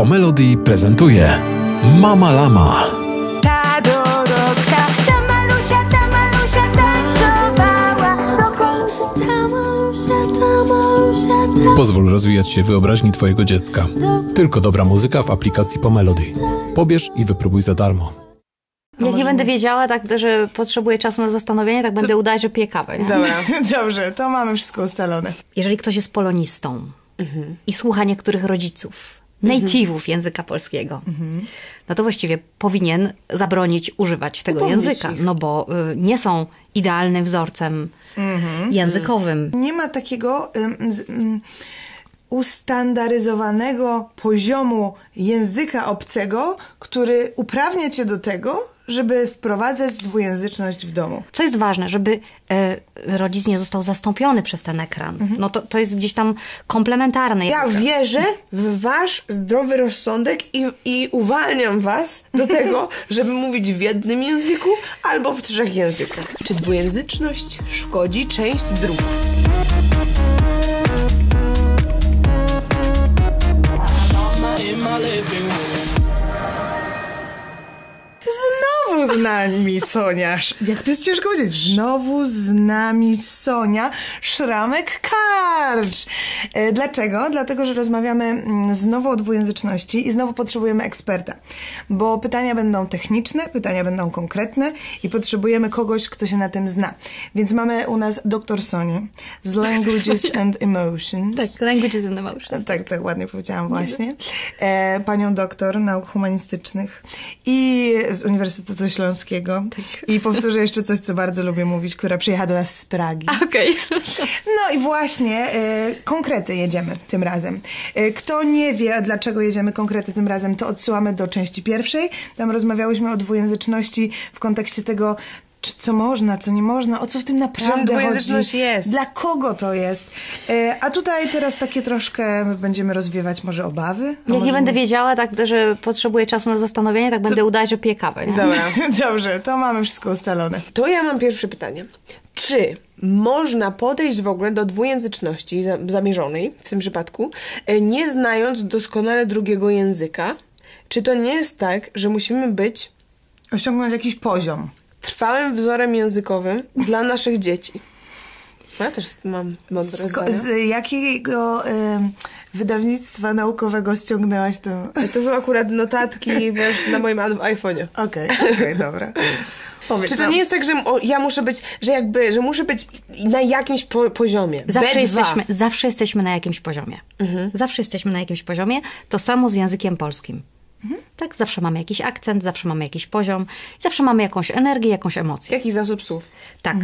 Pomelody prezentuje Mama Lama. Ta Dorotka, ta malusia, ta malusia tańcowała Ta malusia, ta malusia, ta Pozwól rozwijać się wyobraźni Twojego dziecka. Tylko dobra muzyka w aplikacji Pomelody. Pobierz i wypróbuj za darmo. Jak nie będę wiedziała, tak, że potrzebuję czasu na zastanowienie, tak będę udawać, że piję kawę. Nie? Dobra, dobrze, to mamy wszystko ustalone. Jeżeli ktoś jest polonistą i słucha niektórych rodziców, native'ów języka polskiego, no to właściwie powinien zabronić używać tego Upomnieć języka, ich. no bo y, nie są idealnym wzorcem językowym. Nie ma takiego z- ym, ustandaryzowanego poziomu języka obcego, który uprawnia cię do tego, żeby wprowadzać dwujęzyczność w domu. Co jest ważne, żeby e, rodzic nie został zastąpiony przez ten ekran. No to, to jest gdzieś tam komplementarne. Ja wierzę w wasz zdrowy rozsądek i, i uwalniam was do tego, żeby mówić w jednym języku albo w trzech językach. Czy dwujęzyczność szkodzi? Część druga. Znowu z nami Sonia. Jak to jest ciężko powiedzieć? Znowu z nami Sonia Szramek Karcz. E, Dlaczego? Dlatego, że rozmawiamy mm, znowu o dwujęzyczności i znowu potrzebujemy eksperta. Bo pytania będą techniczne, pytania będą konkretne i potrzebujemy kogoś, kto się na tym zna. Więc mamy u nas doktor Sonię z Languages and Emotions. Tak, languages and emotions. Tak, tak ładnie powiedziałam właśnie. E, panią doktor nauk humanistycznych i z Uniwersytetu Śląskiego. I powtórzę jeszcze coś, co bardzo lubię mówić, która przyjechała do nas z Pragi. Okej. No i właśnie e, konkrety jedziemy tym razem. E, kto nie wie, dlaczego jedziemy konkrety tym razem, to odsyłamy do części pierwszej. Tam rozmawiałyśmy o dwujęzyczności w kontekście tego, czy co można, co nie można, o co w tym naprawdę dwujęzyczność chodzi. jest? Dla kogo to jest? E, a tutaj teraz takie troszkę będziemy rozwiewać może obawy. A Jak może nie będę wiedziała, tak, że potrzebuję czasu na zastanowienie, tak będę udawać, że piję kawę. Nie? Dobra. Dobrze, to mamy wszystko ustalone. To ja mam pierwsze pytanie. Czy można podejść w ogóle do dwujęzyczności za- zamierzonej w tym przypadku, e, nie znając doskonale drugiego języka? Czy to nie jest tak, że musimy być Osiągnąć jakiś poziom. Trwałym wzorem językowym dla naszych dzieci? Ja też mam mądre Sko- z jakiego em, wydawnictwa naukowego ściągnęłaś to? To są akurat notatki, wiesz, na moim iPhone'ie. Okej, okej, dobra. Powiedz Czy to nam. nie jest tak, że ja muszę być, że jakby, że muszę być na jakimś po, poziomie? Zawsze B2. jesteśmy, zawsze jesteśmy na jakimś poziomie. Zawsze jesteśmy na jakimś poziomie. To samo z językiem polskim. Tak, zawsze mamy jakiś akcent, zawsze mamy jakiś poziom, zawsze mamy jakąś energię, jakąś emocję. Jaki zasób słów? Tak.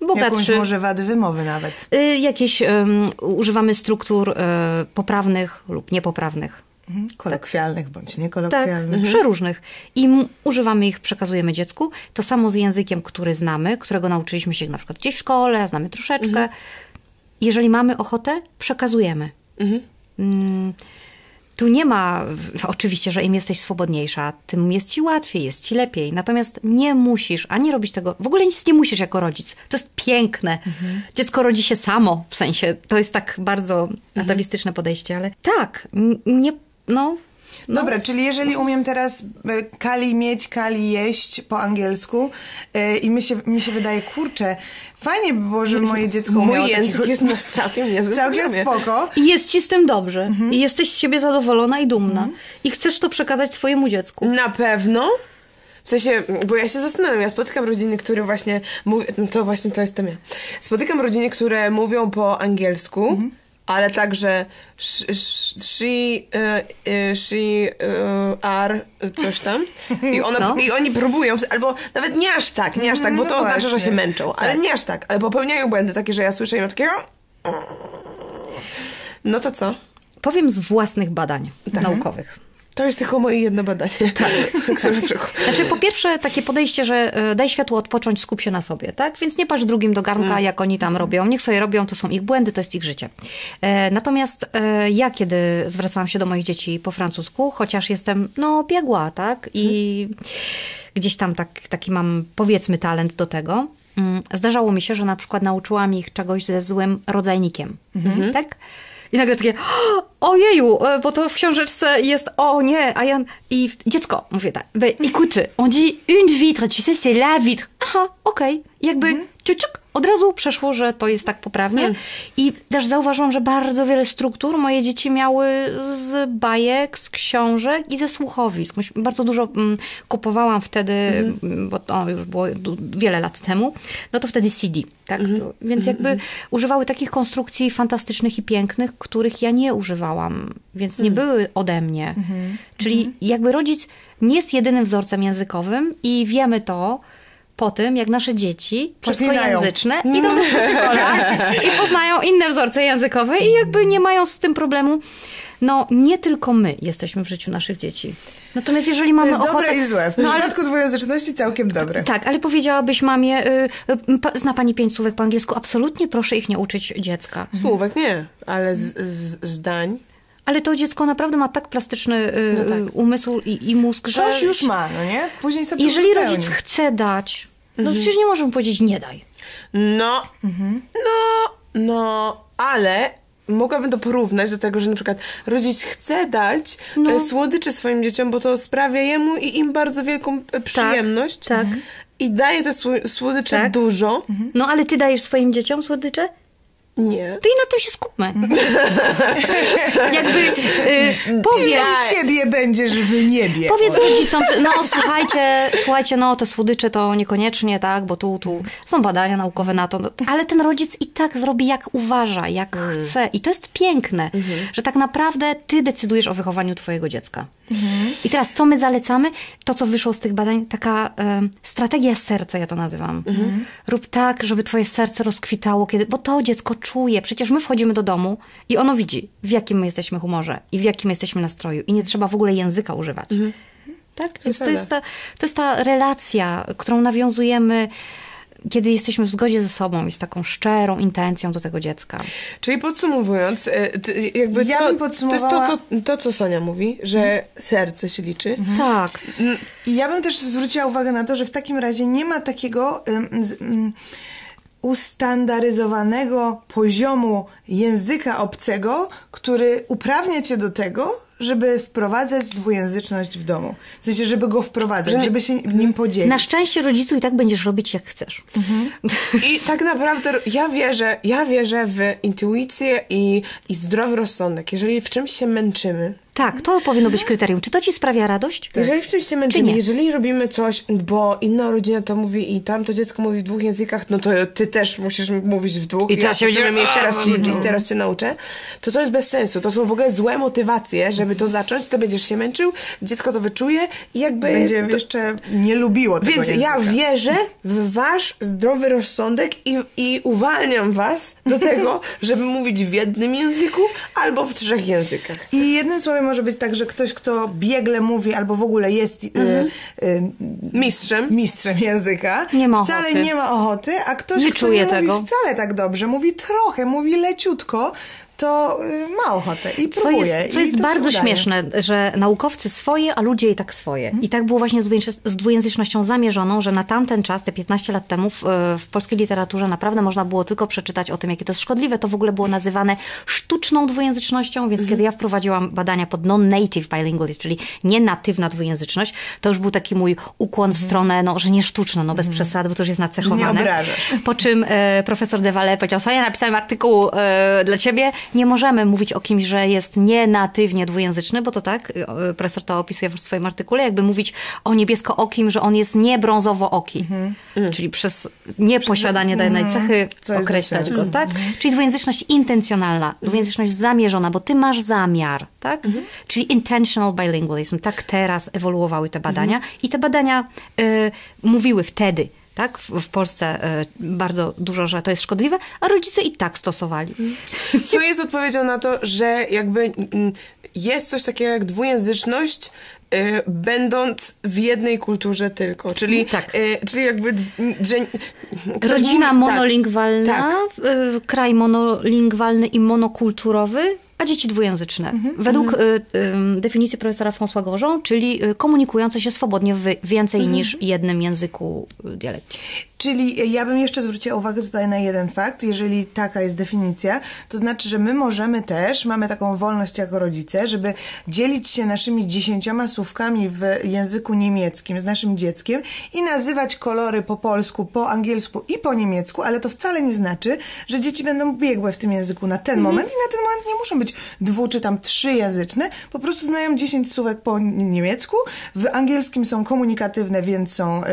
Jakąś Bogatszy. może wady wymowy nawet. Y, jakieś ym, używamy struktur y, poprawnych lub niepoprawnych. Mhm. Kolokwialnych bądź Tak, niekolokwialnych. przeróżnych. I używamy ich, przekazujemy dziecku. To samo z językiem, który znamy, którego nauczyliśmy się na przykład gdzieś w szkole, znamy troszeczkę. Jeżeli mamy ochotę, przekazujemy. Mm, tu nie ma, oczywiście, że im jesteś swobodniejsza, tym jest ci łatwiej, jest ci lepiej. Natomiast nie musisz ani robić tego, w ogóle nic nie musisz jako rodzic. To jest piękne. Dziecko rodzi się samo, w sensie, to jest tak bardzo atawistyczne podejście, ale tak, nie, no, Dobra, czyli jeżeli umiem teraz e, kali mieć, kali jeść po angielsku e, i mi się, mi się wydaje, kurczę, fajnie by było, żeby moje dziecko umiało Mój język jest na całkiem niezłym całkiem poziomie. spoko. I jest ci z tym dobrze. Mhm. I jesteś z siebie zadowolona i dumna. I chcesz to przekazać swojemu dziecku. Na pewno. W sensie, bo ja się zastanawiam, ja spotykam rodziny, które właśnie mówią, to właśnie to jestem ja. Spotykam rodziny, które mówią po angielsku, Mhm. Ale także sh, sh, she, she are coś tam. I, ona, No. I oni próbują, albo nawet nie aż tak, nie aż tak, bo No to oznacza, że się męczą, ale Tak. nie aż tak, ale popełniają błędy takie, że ja słyszę i mam takiego... No to co? Powiem z własnych badań Tak. naukowych. To jest tylko moje jedno badanie, które przychodzi. Znaczy, po pierwsze, takie podejście, że e, daj światło odpocząć, skup się na sobie, tak? Więc nie patrz drugim do garnka, Mm. jak oni tam robią. Niech sobie robią, to są ich błędy, to jest ich życie. E, natomiast e, ja, kiedy zwracałam się do moich dzieci po francusku, chociaż jestem, no, biegła, tak? I Mm. gdzieś tam tak, taki mam, powiedzmy, talent do tego. Mm, Zdarzało mi się, że na przykład nauczyłam ich czegoś ze złym rodzajnikiem, Mhm. tak? I nagle takie, ojeju, e, bo to w książeczce jest, o nie, a ja, i dziecko, mówię tak, "Ben, écoute, on dit une vitre, tu sais, c'est la vitre. Aha, okej, jakby ciuciuk, od razu przeszło, że to jest tak poprawnie. I też zauważyłam, że bardzo wiele struktur moje dzieci miały z bajek, z książek i ze słuchowisk. Bardzo dużo mm, kupowałam wtedy, mm, bo to już było wiele lat temu, no to wtedy CD, tak? Więc jakby używały takich konstrukcji fantastycznych i pięknych, których ja nie używałam, więc nie były ode mnie. Czyli jakby rodzic nie jest jedynym wzorcem językowym i wiemy to, po tym, jak nasze dzieci polskojęzyczne idą do przedszkola i poznają inne wzorce językowe i jakby nie mają z tym problemu. No, nie tylko my jesteśmy w życiu naszych dzieci. Natomiast jeżeli To mamy jest ochotę... dobre i złe. W no, ale, przypadku dwujęzyczności całkiem dobre. tak, ale powiedziałabyś mamie, y, y, pa, zna pani pięć słówek po angielsku, absolutnie proszę ich nie uczyć dziecka. Słówek nie, ale z, z, zdań. Ale to dziecko naprawdę ma tak plastyczny y, y, umysł i, i mózg, że... Coś już ma, no nie? Później sobie Jeżeli rodzic chce dać, no przecież nie możemy powiedzieć nie daj. No, no, no, ale mogłabym to porównać do tego, że na przykład rodzic chce dać No. e, słodycze swoim dzieciom, bo to sprawia jemu i im bardzo wielką e, przyjemność. tak. I daje te sło- słodycze Tak. dużo. No ale ty dajesz swoim dzieciom słodycze? Nie. To i na tym się skupmy. Jakby y, powiedz, Ile siebie będzie, żeby niebie. powiedz rodzicom, no słuchajcie, słuchajcie, no te słodycze to niekoniecznie, tak, bo tu, tu są badania naukowe na to, no, ale ten rodzic i tak zrobi jak uważa, jak chce i to jest piękne, że tak naprawdę ty decydujesz o wychowaniu twojego dziecka. I teraz co my zalecamy? To, co wyszło z tych badań, taka strategia serca, ja to nazywam. Rób tak, żeby twoje serce rozkwitało, kiedy, bo to dziecko czuje. Przecież my wchodzimy do domu i ono widzi, w jakim my jesteśmy humorze i w jakim jesteśmy nastroju. I nie trzeba w ogóle języka używać. Tak? Więc to jest, ta, to jest ta relacja, którą nawiązujemy, kiedy jesteśmy w zgodzie ze sobą i z taką szczerą intencją do tego dziecka. Czyli podsumowując, e, jakby Ja to, bym to jest podsumowała- to co, to, co Sonia mówi, że serce się liczy. Tak. I ja bym też zwróciła uwagę na to, że w takim razie nie ma takiego z, ym, ustandaryzowanego poziomu języka obcego, który uprawnia cię do tego, żeby wprowadzać dwujęzyczność w domu. W sensie, żeby go wprowadzać, Że nie- żeby się nim podzielić. Na szczęście rodzicu i tak będziesz robić jak chcesz. I tak naprawdę ja wierzę, ja wierzę w intuicję i, i zdrowy rozsądek. Jeżeli w czymś się męczymy, Tak, to powinno być kryterium. Czy to ci sprawia radość? jeżeli w czymś się Czy męczymy, nie? jeżeli robimy coś, bo inna rodzina to mówi i tamto dziecko mówi w dwóch językach, no to ty też musisz mówić w dwóch I i, ja się się będzie- i teraz, ci, i teraz cię nauczę, to to jest bez sensu. To są w ogóle złe motywacje, żeby to zacząć, to będziesz się męczył, dziecko to wyczuje i jakby... Będzie to, jeszcze nie lubiło tego Więc języka. ja wierzę w wasz zdrowy rozsądek i, i uwalniam was do tego, żeby mówić w jednym języku albo w trzech językach. I jednym słowem może być tak, że ktoś, kto biegle mówi albo w ogóle jest y, y, Mistrzem. mistrzem języka, Nie ma wcale ochoty. nie ma ochoty, a ktoś, Nie kto czuje nie tego. mówi wcale tak dobrze, mówi trochę, mówi leciutko, to y, ma ochotę i Co próbuje. jest, co jest to się bardzo śmieszne, że naukowcy swoje, a ludzie i tak swoje. I tak było właśnie z dwujęzy- z dwujęzycznością zamierzoną, że na tamten czas, te 15 lat temu, w, w polskiej literaturze naprawdę można było tylko przeczytać o tym, jakie to jest szkodliwe. To w ogóle było nazywane sztuczną dwujęzycznością, więc kiedy ja wprowadziłam badania pod non-native bilingualism, czyli nienatywna dwujęzyczność, to już był taki mój ukłon w stronę, no, że nie sztuczna, no bez przesady, bo to już jest nacechowane. obrażasz. Po czym e, profesor Dewale powiedział, Sonia, napisałem artykuł e, dla ciebie, nie możemy mówić o kimś, że jest nienatywnie dwujęzyczny, bo to tak, e, profesor to opisuje w swoim artykule, jakby mówić o niebieskookim, że on jest nie brązowooki, czyli przez nieposiadanie danej cechy Co jest określać go, tak? Czyli dwujęzyczność intencjonalna, dwujęzyczność zamierzona, bo ty masz zamiar, tak? Czyli intentional bilingualism. Tak teraz ewoluowały te badania i te badania e, mówiły wtedy, tak, w, w Polsce e, bardzo dużo, że to jest szkodliwe, a rodzice i tak stosowali. Co jest odpowiedzią na to, że jakby mm, jest coś takiego jak dwujęzyczność e, będąc w jednej kulturze tylko. Czyli, Tak. e, czyli jakby, że Rodzina mówi- tak, monolingwalna, tak. y, kraj monolingwalny i monokulturowy, a dzieci dwujęzyczne. Mhm, Według y, y, definicji profesora François Gorzą, czyli y, komunikujące się swobodnie w więcej Mhm. niż jednym języku y, dialekcie. Czyli ja bym jeszcze zwróciła uwagę tutaj na jeden fakt, jeżeli taka jest definicja, to znaczy, że my możemy też, mamy taką wolność jako rodzice, żeby dzielić się naszymi dziesięcioma słówkami w języku niemieckim z naszym dzieckiem i nazywać kolory po polsku, po angielsku i po niemiecku, ale to wcale nie znaczy, że dzieci będą biegłe w tym języku na ten moment i na ten moment nie muszą być dwu czy tam trzyjęzyczne, po prostu znają dziesięć słówek po niemiecku, w angielskim są komunikatywne, więc są y,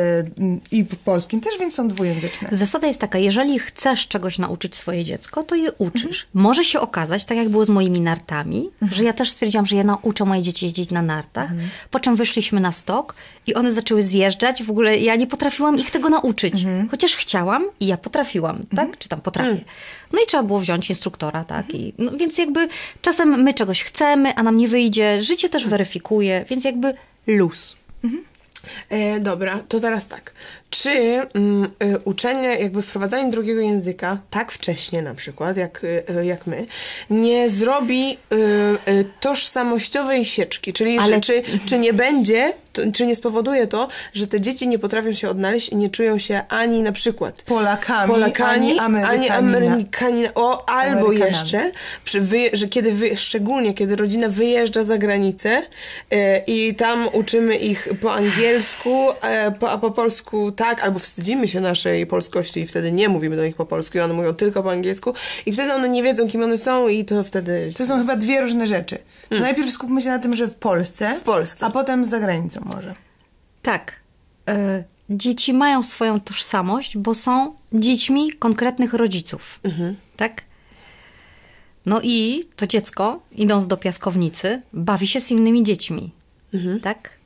i po polskim też, więc są dwujęzyczne. Zasada jest taka, jeżeli chcesz czegoś nauczyć swoje dziecko, to je uczysz. Mhm. Może się okazać, tak jak było z moimi nartami, że ja też stwierdziłam, że ja nauczę moje dzieci jeździć na nartach, Mhm. po czym wyszliśmy na stok i one zaczęły zjeżdżać. W ogóle ja nie potrafiłam ich tego nauczyć. Mhm. Chociaż chciałam i ja potrafiłam, tak? Czy tam potrafię. Mm. No i trzeba było wziąć instruktora, tak? I, no, więc jakby czasem my czegoś chcemy, a nam nie wyjdzie. Życie też weryfikuje, więc jakby luz. E, dobra, to teraz tak. Czy mm, y, uczenie, jakby wprowadzanie drugiego języka tak wcześnie na przykład, jak, y, y, jak my, nie zrobi y, y, tożsamościowej sieczki? Czyli Ale- czy, czy nie będzie, to, czy nie spowoduje to, że te dzieci nie potrafią się odnaleźć i nie czują się ani na przykład Polakami, Polakami, ani ani Amerykanina- Amerykanina, o, albo jeszcze, że kiedy wy, szczególnie kiedy rodzina wyjeżdża za granicę e, i tam uczymy ich po angielsku, e, po, a po polsku tak, albo wstydzimy się naszej polskości i wtedy nie mówimy do nich po polsku i one mówią tylko po angielsku i wtedy one nie wiedzą, kim one są i to wtedy... To są chyba dwie różne rzeczy. To Najpierw skupmy się na tym, że w Polsce, Hmm. W Polsce. a potem za granicą może. Tak. E, dzieci mają swoją tożsamość, bo są dziećmi konkretnych rodziców. Tak? No i to dziecko, idąc do piaskownicy, bawi się z innymi dziećmi. Tak?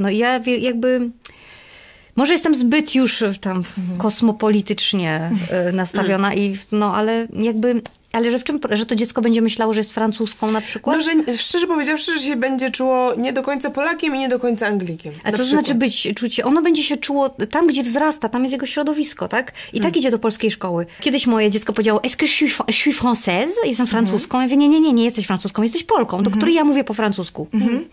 No i ja jakby. Może jestem zbyt już tam kosmopolitycznie e, nastawiona, i, no ale jakby. Ale że w czym, że to dziecko będzie myślało, że jest francuską na przykład? No, że szczerze powiedziawszy, że się będzie czuło nie do końca Polakiem i nie do końca Anglikiem. A co to znaczy być, czuć się? Ono będzie się czuło tam, gdzie wzrasta, tam jest jego środowisko, tak? I tak idzie do polskiej szkoły. Kiedyś moje dziecko powiedziało, est-ce que je suis, je suis française? Jestem Mhm. francuską. Ja mówię, nie, nie, nie, nie jesteś francuską, jesteś Polką, do której ja mówię po francusku.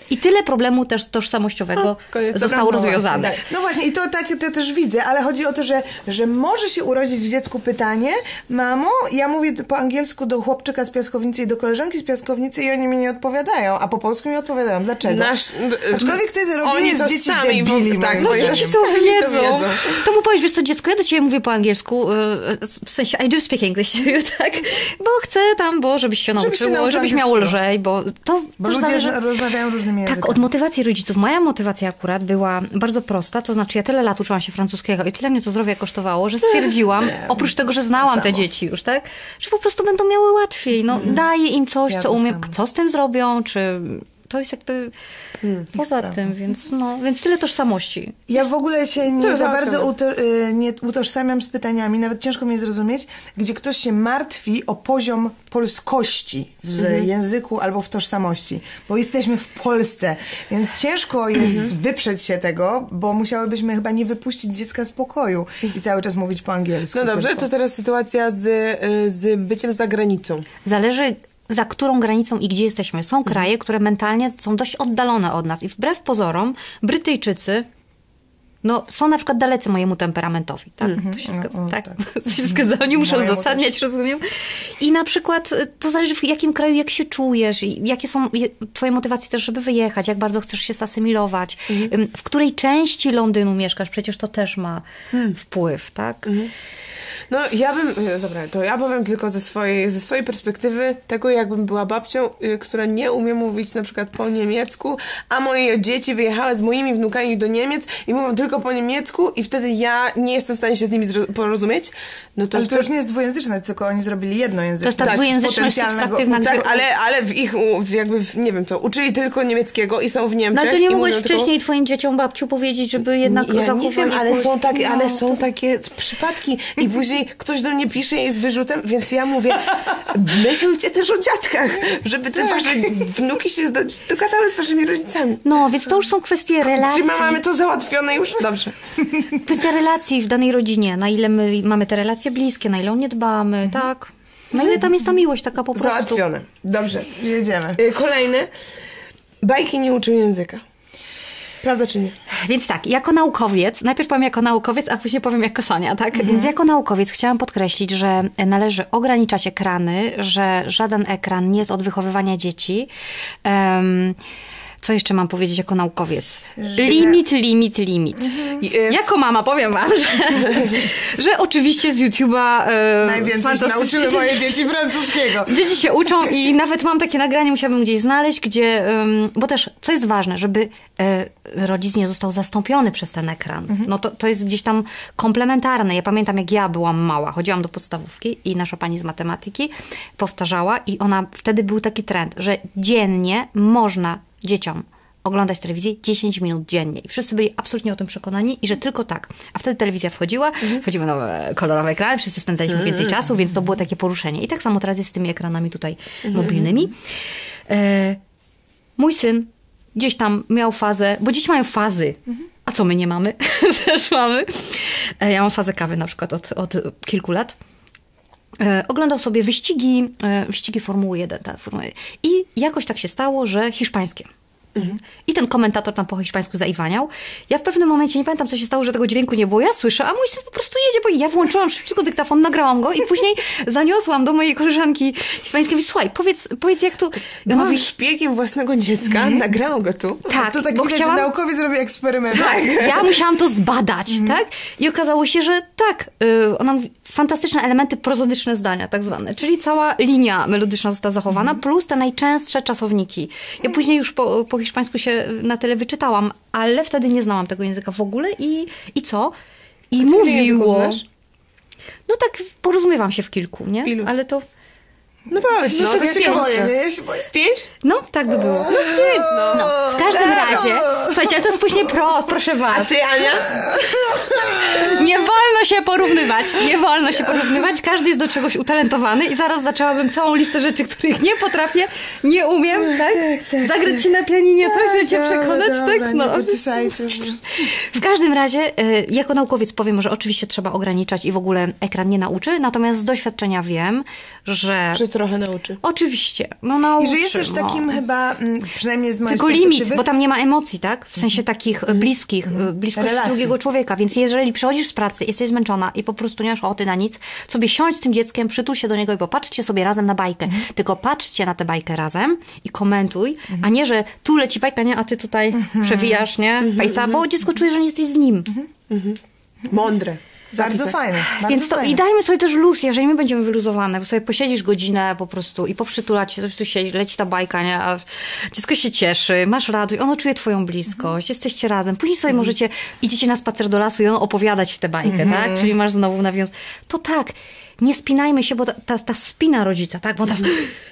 I tyle problemu też tożsamościowego Mhm. Koniec. zostało rozwiązane. właśnie, No właśnie, i to tak to też widzę, ale chodzi o to, że, że może się urodzić w dziecku pytanie, mamo, ja mówię po angielsku do chłopczyka z piaskownicy i do koleżanki z piaskownicy i oni mi nie odpowiadają, a po polsku mi odpowiadają. Dlaczego? Nasz, Aczkolwiek to jest robienie Oni z to dzieci sami, debili, tak, No dzieci to wiedzą. To wiedzą. To mu powiesz, wiesz co, dziecko, ja do ciebie mówię po angielsku, y, w sensie I do speak English to you, tak? Bo chcę tam, bo żebyś się Żebyś się nauczyło, nauczyła żebyś miał lżej, bo to Bo też ludzie zależy... rozmawiają różnymi językami. Tak, od motywacji rodziców. Moja motywacja akurat była bardzo prosta, to znaczy ja tyle lat uczyłam się francuskiego i tyle mnie to zdrowie kosztowało, że stwierdziłam, oprócz tego, że znałam te dzieci już, tak, że po prostu będą miały łatwiej. No, daję im coś, Ja co umiem, a co z tym zrobią, czy... To jest jakby poza sprawa. tym, więc no, więc tyle tożsamości. Ja w ogóle się nie To za bardzo uto, y, nie utożsamiam z pytaniami, nawet ciężko mi je zrozumieć, gdzie ktoś się martwi o poziom polskości w Mhm. języku albo w tożsamości, bo jesteśmy w Polsce, więc ciężko jest Mhm. wyprzeć się tego, bo musiałybyśmy chyba nie wypuścić dziecka z pokoju i cały czas mówić po angielsku. No dobrze, tylko. to teraz sytuacja z, y, z byciem za granicą. Zależy za którą granicą i gdzie jesteśmy. Są Mhm. kraje, które mentalnie są dość oddalone od nas i wbrew pozorom Brytyjczycy no, są na przykład dalecy mojemu temperamentowi. Tak? To się No, zgadza, no, tak? tak. To się zgadza, nie muszę Mojemu uzasadniać, rozumiem. I na przykład y, to zależy w jakim kraju, jak się czujesz i jakie są je- twoje motywacje też, żeby wyjechać, jak bardzo chcesz się zasymilować, Mhm. Ym, w której części Londynu mieszkasz, przecież to też ma wpływ, tak? No ja bym, y, dobra, to ja powiem tylko ze swojej, ze swojej perspektywy tego, jakbym była babcią, y, która nie umie mówić na przykład po niemiecku, a moje dzieci wyjechały z moimi wnukami do Niemiec i mówią tylko tylko po niemiecku i wtedy ja nie jestem w stanie się z nimi porozumieć, no to... Ale to już nie jest dwujęzyczne, tylko oni zrobili jednojęzyczne. To jest ta Tak, dwujęzyczność gdzie- Tak, ale, ale w ich, w jakby, w, nie wiem co, uczyli tylko niemieckiego i są w No Niemczech. ale to nie mogłeś mówią tylko- wcześniej twoim dzieciom, babciu powiedzieć, żeby jednak ja nie wiem, ale są, takie, No, ale to- są takie przypadki i później ktoś do mnie pisze i z wyrzutem, więc ja mówię, myślcie też o dziadkach, żeby te wasze wnuki się dogadały z waszymi rodzicami. No, więc to już są kwestie relacji. Czy my mamy to załatwione już? Dobrze. Kwestia relacji w danej rodzinie. Na ile my mamy te relacje bliskie, na ile o nie dbamy, tak? Na ile tam jest ta miłość taka po prostu. Załatwione. Dobrze. Jedziemy. Y, Kolejny. Bajki nie uczą języka. Prawda czy nie? Więc tak, jako naukowiec, najpierw powiem jako naukowiec, a później powiem jako Sonia, tak? Więc jako naukowiec chciałam podkreślić, że należy ograniczać ekrany, że żaden ekran nie jest od wychowywania dzieci. Em, co jeszcze mam powiedzieć jako naukowiec? Limit, limit, limit. I, y, Jako mama powiem wam, że, że oczywiście z YouTube'a e, Najwięcej się nauczyły moje dzieci francuskiego. Dzieci się uczą i nawet mam takie nagranie, musiałabym gdzieś znaleźć, gdzie, bo też, co jest ważne, żeby e, rodzic nie został zastąpiony przez ten ekran. No to, to jest gdzieś tam komplementarne. Ja pamiętam, jak ja byłam mała, chodziłam do podstawówki i nasza pani z matematyki powtarzała i ona, wtedy był taki trend, że dziennie można dzieciom oglądać telewizję 10 minut dziennie. I wszyscy byli absolutnie o tym przekonani i że tylko tak. A wtedy telewizja wchodziła, wchodziły nowe kolorowe ekrany, wszyscy spędzaliśmy więcej czasu, więc to było takie poruszenie. I tak samo teraz jest z tymi ekranami tutaj mobilnymi. E, mój syn gdzieś tam miał fazę, bo dzieci mają fazy. A co my nie mamy? Też mamy. E, ja mam fazę kawy na przykład od, od kilku lat. E, oglądał sobie wyścigi, e, wyścigi Formuły 1. Ta, Formuła 1. I jakoś tak się stało, że hiszpańskie. I ten komentator tam po hiszpańsku zaiwaniał. Ja w pewnym momencie nie pamiętam, co się stało, że tego dźwięku nie było. Ja słyszę, a mój syn po prostu jedzie, bo ja włączyłam szybciutko dyktafon, nagrałam go i później zaniosłam do mojej koleżanki hiszpańskiej. Mówię, słuchaj, powiedz, powiedz jak tu... Ona Byłam mówi, szpiegiem własnego dziecka, nagrałam go tu. tak, To tak bo widać, chciałam... że naukowiec robi eksperyment. Tak, ja musiałam to zbadać, tak? I okazało się, że tak, y, ona mówi, fantastyczne elementy prozodyczne zdania, tak zwane, czyli cała linia melodyczna została zachowana, plus te najczęstsze czasowniki. Ja później już po, po hiszpańsku się na tyle wyczytałam, ale wtedy nie znałam tego języka w ogóle i, i co? I mówiło... znasz? No tak, porozumiewam się w kilku, nie? Ilu? Ale to... No powiedz, no, to to ja jest się boję, ciekawostka. nie? Ja się boję. Z pięć? No, tak by było. No z pięć, no. W każdym razie, słuchajcie, ale to jest później pro, proszę was. A ty, Ania? Nie wolno się porównywać. Nie wolno się porównywać. Każdy jest do czegoś utalentowany i zaraz zaczęłabym całą listę rzeczy, których nie potrafię, nie umiem, tak? tak, Zagrać ci na pianinie coś, żeby cię przekonać, dobra, tak? No. W każdym razie, e, jako naukowiec powiem, że oczywiście trzeba ograniczać i w ogóle ekran nie nauczy, natomiast z doświadczenia wiem, że... Że trochę nauczy. Oczywiście, no nauczy. I że jest też no. takim chyba, mm, przynajmniej z mojej Tylko limit, bo tam nie ma emocji, tak? W sensie takich e, bliskich, e, bliskości Relacji. drugiego człowieka. Więc jeżeli przychodzisz z pracy, jesteś zmęczona i po prostu nie masz ochoty na nic, sobie siądź z tym dzieckiem, przytul się do niego i popatrzcie sobie razem na bajkę. Tylko patrzcie na tę bajkę razem i komentuj, a nie, że tu leci bajka, nie? A ty tutaj przewijasz, nie? Pajsa, bo dziecko czuje, że nie jesteś z nim. Mądre. Bardzo fajne. Bardzo Więc to fajne. i dajmy sobie też luz, jeżeli my będziemy wyluzowane, bo sobie posiedzisz godzinę po prostu i poprzytulać się, sobie tu siedzi, leci ta bajka, nie? A dziecko się cieszy, masz radość, ono czuje twoją bliskość, jesteście razem. Później sobie możecie, idziecie na spacer do lasu i ono opowiadać w tę bajkę, tak? Czyli masz znowu nawiąz... To tak, nie spinajmy się, bo ta, ta, ta spina rodzica, tak? Bo teraz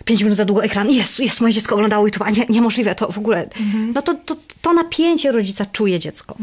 pięć minut za długo ekran, jest, jest, moje dziecko oglądało YouTube, a nie, niemożliwe, to w ogóle... No to, to, to napięcie rodzica czuje dziecko.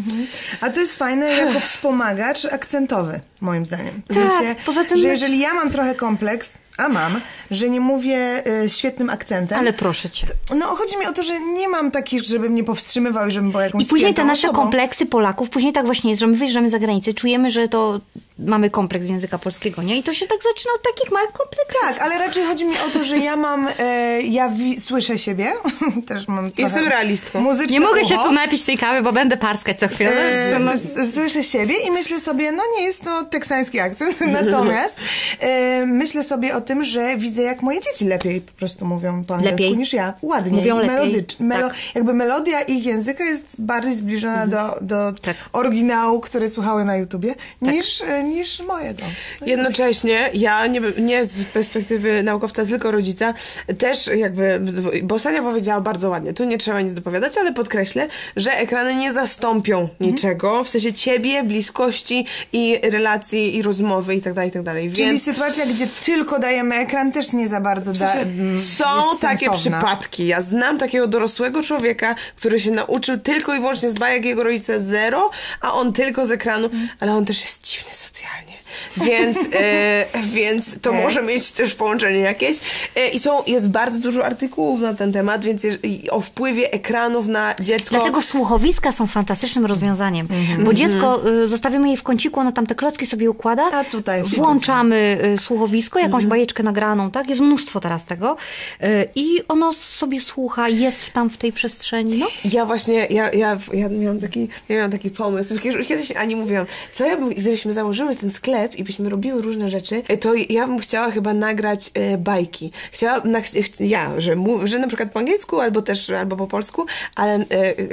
A to jest fajne jako wspomagacz akcentowy, moim zdaniem. W Tak, sensie, poza tym że jest- jeżeli ja mam trochę kompleks, a mam, że nie mówię y, świetnym akcentem, Ale proszę cię. no chodzi mi o to, że nie mam takich, żeby mnie powstrzymywał i żebym była jakąś I później te nasze osobą. kompleksy Polaków, później tak właśnie jest, że my wyjeżdżamy za granicę, czujemy, że to mamy kompleks języka polskiego, nie? I to się tak zaczyna od takich małych kompleksów. Tak, ale raczej chodzi mi o to, że ja mam, e, ja wi- słyszę siebie, też mam trochę Jestem realistką. Muzyczne Nie mogę się ucho. tu napić tej kawy, bo będę parskać co chwilę. E, No, słyszę siebie i myślę sobie, no nie jest to teksański akcent, natomiast e, myślę sobie o tym, że widzę, jak moje dzieci lepiej po prostu mówią po angielsku Lepiej? niż ja. Ładniej, Mówią melodycz, melo, tak. jakby melodia ich języka jest bardziej zbliżona do, do Tak. oryginału, który słuchały na YouTubie, niż, e, niż moje. No. Jednocześnie ja nie, nie z perspektywy naukowca, tylko rodzica, też jakby, bo Sania powiedziała bardzo ładnie, tu nie trzeba nic dopowiadać, ale podkreślę, że ekrany nie zastąpią niczego, w sensie ciebie, bliskości i relacji i rozmowy i tak dalej, i tak dalej. Czyli Więc sytuacja, gdzie tylko dajemy ekran, też nie za bardzo da, mm, są takie sensowna. przypadki. Ja znam takiego dorosłego człowieka, który się nauczył tylko i wyłącznie z bajek jego rodzice zero, a on tylko z ekranu, ale on też jest dziwny socjalnie. Więc, e, więc to Okej. może mieć też połączenie jakieś. E, I są, jest bardzo dużo artykułów na ten temat, więc i o wpływie ekranów na dziecko. Dlatego słuchowiska są fantastycznym rozwiązaniem, bo dziecko, y, zostawimy je w kąciku, ono tam te klocki sobie układa, A tutaj włączamy y, słuchowisko, jakąś bajeczkę nagraną, tak? Jest mnóstwo teraz tego y, i ono sobie słucha, jest tam w tej przestrzeni, no. Ja właśnie, ja, ja, ja, miałam taki, ja miałam taki pomysł. Kiedyś- Kiedyś Ani mówiłam, co ja bym, gdybyśmy założyły ten sklep i byśmy robiły różne rzeczy, e, to ja bym chciała chyba nagrać e, bajki. Chciała, na, ja, że, mu, że na przykład po angielsku, albo też, albo po polsku, ale e,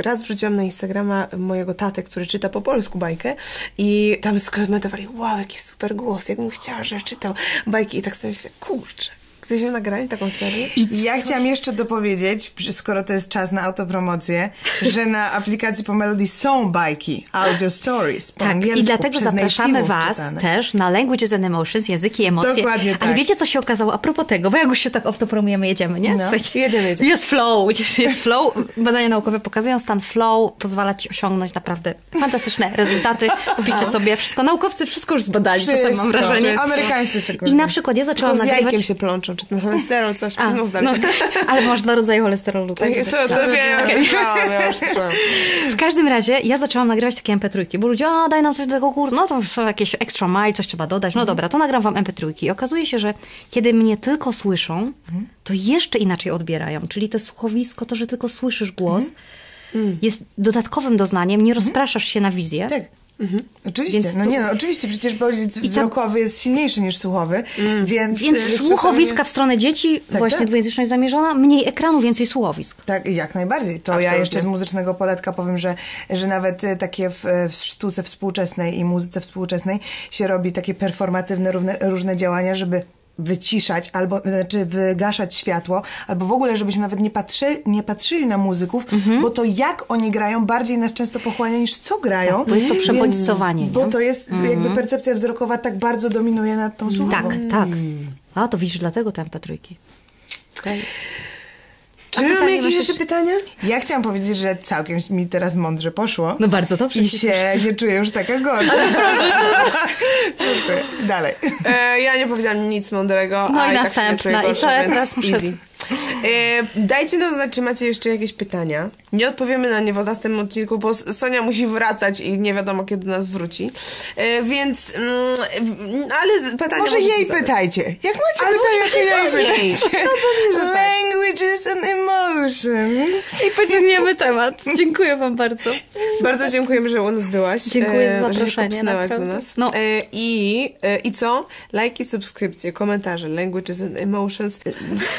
raz wrzuciłam na Instagrama mojego tatę, który czyta po polsku bajkę i tam skomentowali, wow, jaki super głos, jakbym chciała, żeby czytał bajki i tak sobie myślę, kurczę, gdybyśmy nagrali taką serię. I ja chciałam jeszcze dopowiedzieć, skoro to jest czas na autopromocję, że na aplikacji po Melody są bajki, audio stories po Tak, angielsku. i dlatego zapraszamy Was czytane. też na Languages and Emotions, języki i emocje. Dokładnie Ale tak. wiecie, co się okazało a propos tego, bo jak już się tak autopromujemy, jedziemy, nie? No. Słuchajcie, Jedziemy, jedziemy. Jest flow, jest flow. Badania naukowe pokazują, stan flow pozwala Ci osiągnąć naprawdę fantastyczne rezultaty. Kupicie sobie wszystko. Naukowcy wszystko już zbadali, czasem mam Wszystko. wrażenie. Amerykańscy szczególnie. I na przykład ja Tylko zaczęłam z nagrywać... jajkiem się plączą, czy ten cholesterol, coś. A, Mów dalej. no, ale masz dwa rodzaje cholesterolu. Tak? To, to wiem, ja już słyszałam, ja już słyszałam. W każdym razie ja zaczęłam nagrywać takie MP3, bo ludzie, a daj nam coś do tego kursu, no to są jakieś extra mile, coś trzeba dodać, no dobra, to nagram wam MP3. I okazuje się, że kiedy mnie tylko słyszą, to jeszcze inaczej odbierają, czyli to słuchowisko, to, że tylko słyszysz głos, jest dodatkowym doznaniem, nie rozpraszasz się na wizję. Tak. Oczywiście, Więc no tu- nie no, oczywiście, przecież bodziec tam- wzrokowy jest silniejszy niż słuchowy, więc... Więc y, słuchowiska w stronę dzieci, właśnie tak. dwujęzyczność zamierzona, mniej ekranu, więcej słuchowisk. Tak, jak najbardziej. To ja Absolutnie. jeszcze z muzycznego poletka powiem, że, że nawet e, takie w, w sztuce współczesnej i muzyce współczesnej się robi takie performatywne równe, różne działania, żeby wyciszać albo znaczy wygaszać światło, albo w ogóle, żebyśmy nawet nie, patrzy, nie patrzyli na muzyków, bo to jak oni grają bardziej nas często pochłania niż co grają. Tak, bo jest to przebodźcowanie, Bo to jest jakby percepcja wzrokowa tak bardzo dominuje nad tą słuchową. Tak, tak. A, to widzisz, dlatego te MP3. Czy mamy jakieś jeszcze pytania? Ja chciałam powiedzieć, że całkiem mi teraz mądrze poszło. No bardzo dobrze. I się nie czuję już taka. Dziękuję. Dalej. E, ja nie powiedziałam nic mądrego, No i tak się następna. nie czuję I gorsza, co ja więc teraz muszę- easy. Dajcie nam znać, czy macie jeszcze jakieś pytania. Nie odpowiemy na nie w następnym odcinku, bo Sonia musi wracać i nie wiadomo, kiedy do nas wróci. E, więc, mm, ale pytania Może możecie jej zadać. pytajcie. Jak macie Albo pytania, to jej pytajcie. tak. Languages and emotions. I pociągniemy temat. Dziękuję wam bardzo. Bardzo dziękujemy, że u nas byłaś. Dziękuję za że się zaproszenie, do naprawdę. nas. No. E, i, e, I co? Lajki, subskrypcje, komentarze, languages and emotions.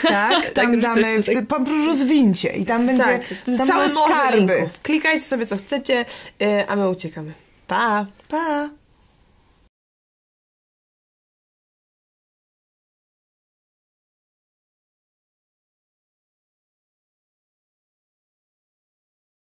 Tak, tam Tak, damy, wszyscy tak- po prostu rozwincie i tam będzie, Tak, tam całe skarby. linków. Klikajcie sobie co chcecie, e, a my uciekamy. Pa! Pa.